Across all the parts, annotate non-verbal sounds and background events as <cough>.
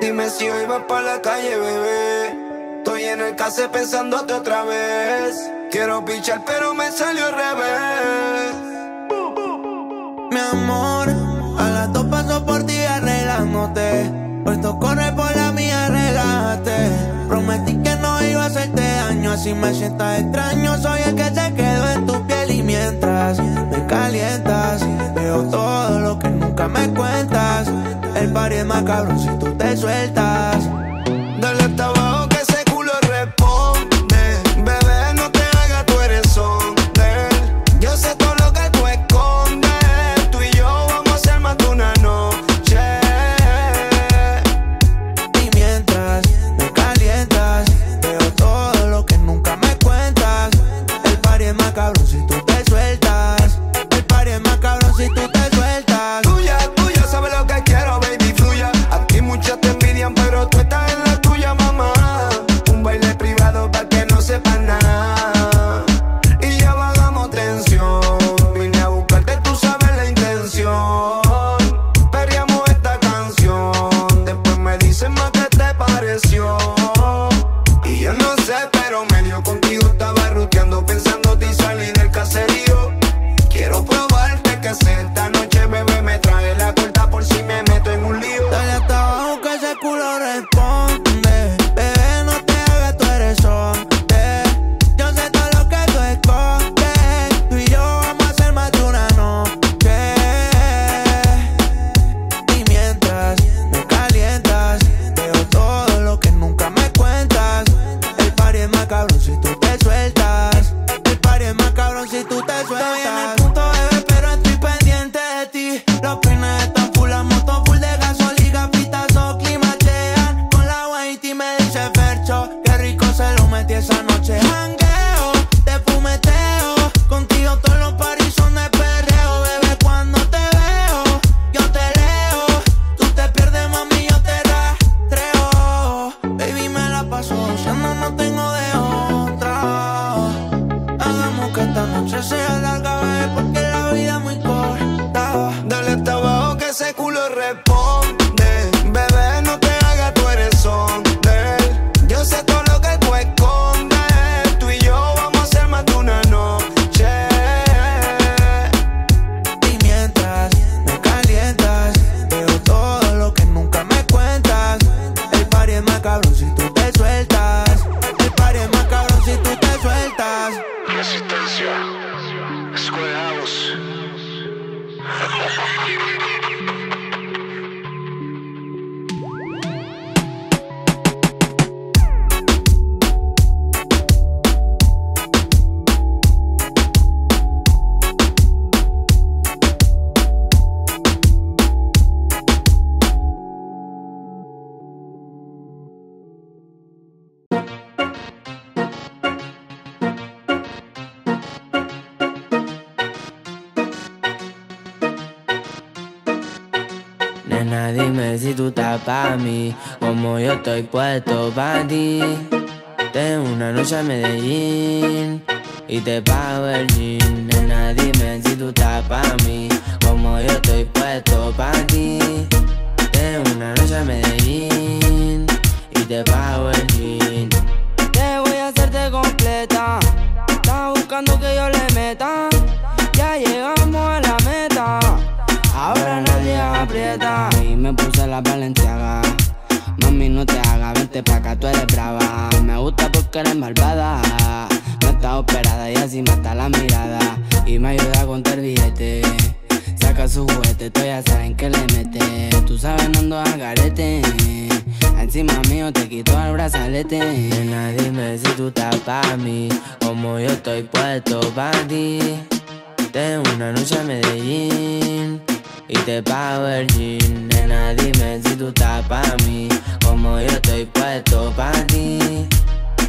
Dime si hoy vas para la calle, bebé. Estoy en el case pensándote otra vez. Quiero pichar, pero me salió al revés. Mi amor, a las dos paso por ti arreglándote. Puesto corre por la mía, relájate. Prometí que no iba a hacerte daño, así me sientas extraño. Soy el que se quedó en tu piel y mientras me calientas, El party es más cabrón si tú te sueltas. Medio contigo dime si tú estás pa' mí, como yo estoy puesto pa' ti. Tengo una noche a Medellín y te pago el jean. Nena, dime si tú estás pa' mí, como yo estoy puesto pa' ti. Tengo una noche a Medellín y te pago el jean. La valenciaga. Mami, no te hagas, vente pa' acá, tú eres brava. Me gusta porque eres malvada. No estás operada y así mata la mirada. Y me ayuda a contar billete. Saca su juguete, tú ya saben que le mete. Tú sabes, no ando al garete. Encima mío te quito el brazalete. Nena, dime si tú estás pa' mí. Como yo estoy puesto pa' ti. Tengo una noche a Medellín y te pago el jean. Nena, dime si tú estás pa' mí, como yo estoy puesto pa' ti.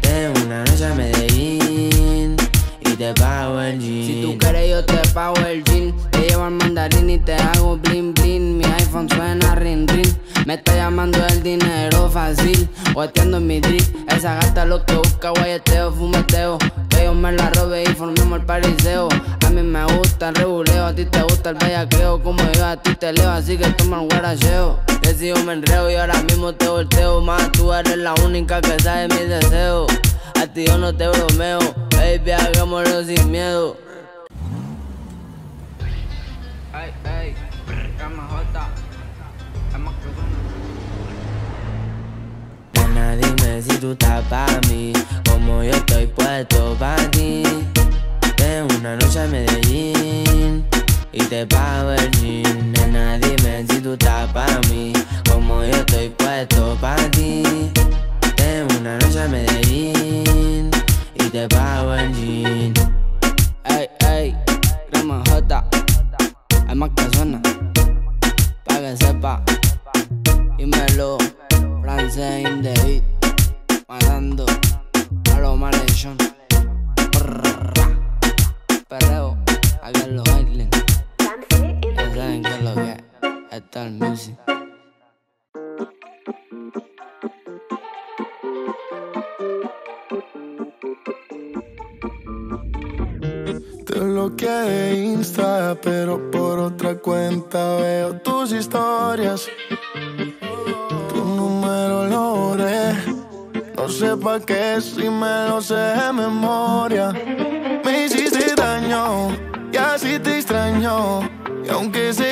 Tengo una noche a Medellín y te pago el jean. Si tú quieres yo te pago el jean Te llevo al mandarín y te hago blin blin Mi iPhone suena rin rin Me está llamando el dinero fácil Guateando en mi drip, esa gata lo que busca, guayeteo, fumeteo. Que me la robe y formemos el pariseo. A mí me gusta el reguleo, a ti te gusta el bellaqueo. Como yo a ti te leo, así que toma el guaracheo. Que si yo me enreo y ahora mismo te volteo. Más tú eres la única que sabe mis deseos. A ti yo no te bromeo, baby, hagámoslo sin miedo. Ay, ay, J. Nena, dime si tú estás pa' mí, como yo estoy puesto pa' ti. Tengo una noche en Medellín y te pago el jean. Nena, dime si tú estás pa' mí, como yo estoy puesto pa' ti. Tengo una noche en Medellín y te pago el jean. Ey, ey, crema J. Hay más que Te bloqueé de Insta, pero por otra cuenta veo tus historias. Tu número lo borré. No sé pa' qué si me lo sé de memoria. Me hiciste daño y así te extraño. Y aunque sé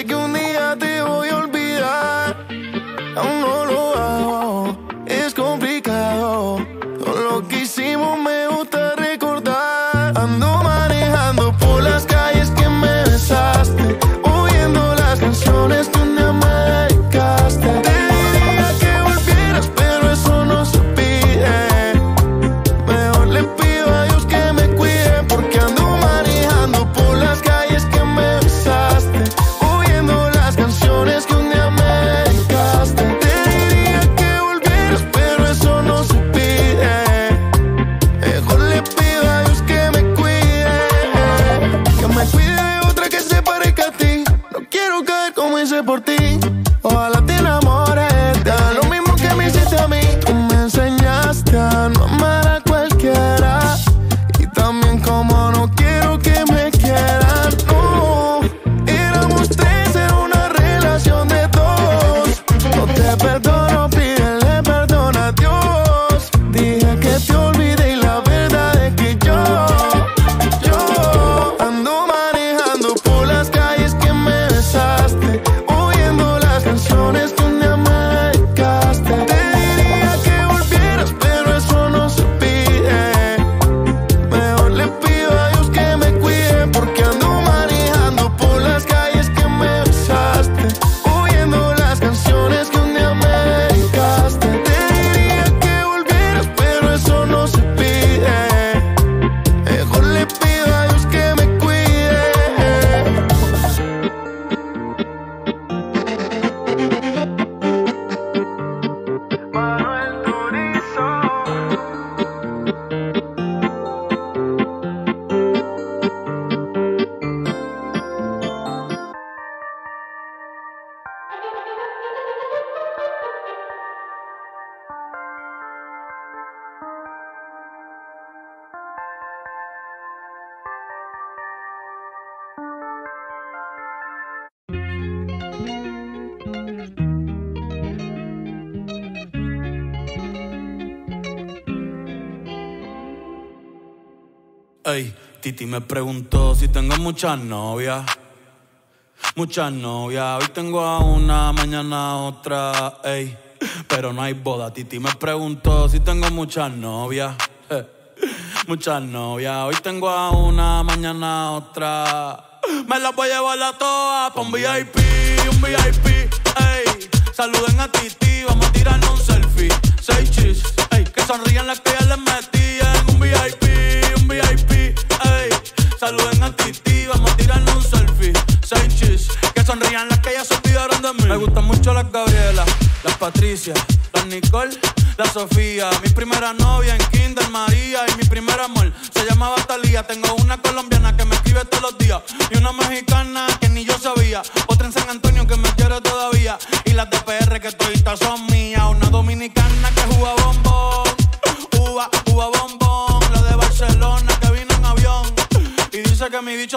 Ey, Titi me preguntó si tengo muchas novias. Muchas novias. Hoy tengo a una, mañana a otra. Ey, pero no hay boda. Titi me preguntó si tengo muchas novias. Eh, <laughs> Muchas novias. Hoy tengo a una, mañana a otra. Me las voy a llevar a todas pa' un VIP, un VIP. Ey, saluden a Titi, vamos a tirarnos un selfie. Seis chis, ey, que sonrían las que ya les metí en un VIP, VIP. Ey, saluden a Titi, vamos a tirarnos un selfie. Seis chis, que sonrían las que ya se olvidaron de mí. Me gustan mucho las Gabriela, las Patricia, las Nicole, la Sofía. Mi primera novia en Kinder María y mi primer amor se llamaba Talía. Tengo una colombiana que me escribe todos los días y una mexicana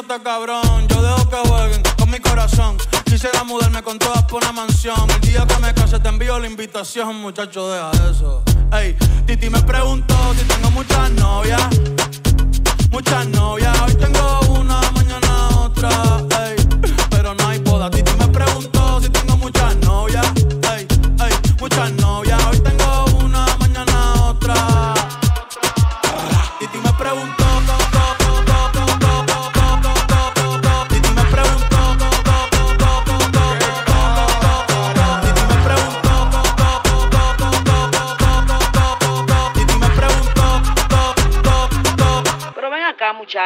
bicho cabrón. Yo dejo que jueguen con mi corazón. Quisiera mudarme con todas por una mansión. El día que me case te envío la invitación, muchacho, deja eso. Ey, Titi me preguntó si tengo muchas novias. Muchas novias, hoy tengo una, mañana otra. Ey,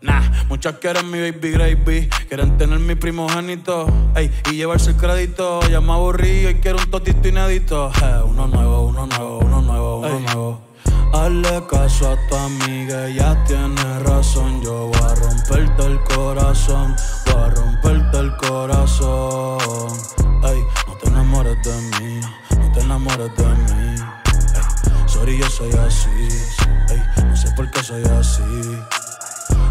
Nah, muchas quieren mi baby gravy, quieren tener mi primogénito, ey, y llevarse el crédito. Ya me aburrí y quiero un totito inédito. Eh, uno nuevo, uno nuevo, uno nuevo, uno nuevo. Hazle caso a tu amiga, ella tiene razón. Yo voy a romperte el corazón, voy a romperte el corazón. Ey, no te enamores de mí, no te enamores de mí. Ey, sorry, yo soy así, ey, no sé por qué soy así.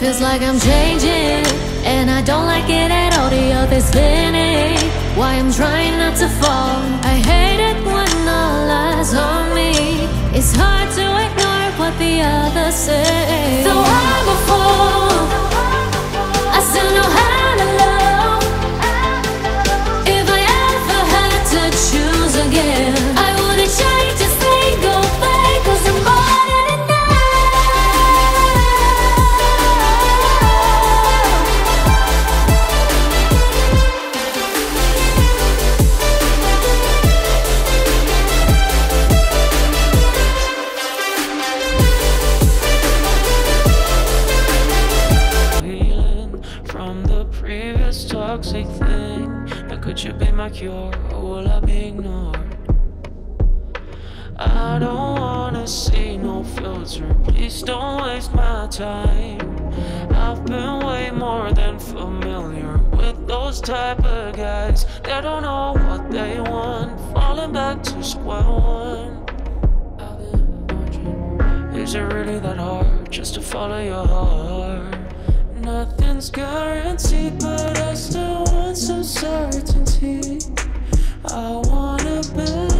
Feels like I'm changing, and I don't like it at all. The other's spinning. Why I'm trying not to fall. I hate it when all eyes on me. It's hard to ignore what the others say. Though I'm a fool, I don't wanna see no filter. Please don't waste my time. I've been way more than familiar with those type of guys that don't know what they want. Falling back to square one. Is it really that hard just to follow your heart? Nothing's guaranteed, but I still want some certainty. I wanna believe